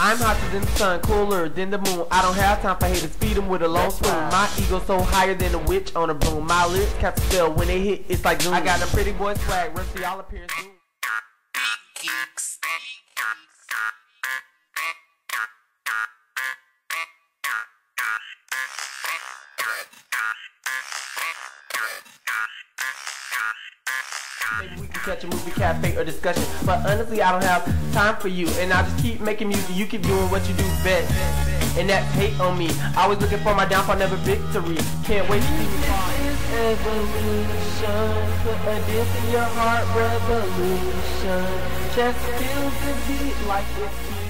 I'm hotter than the sun, cooler than the moon. I don't have time for haters, feed them with a long spoon. My ego so higher than a witch on a broom. My lips catch a spell when they hit, it's like zoom. I got a pretty boy swag, rusty all appearance. Maybe we can catch a movie cafe or discussion. But honestly, I don't have time for you. And I just keep making music. You keep doing what you do best. And that's hate on me. Always looking for my downfall, never victory. Can't wait to see fall. Evolution, put a dip in your heart, revolution. Chest feels the beat like it's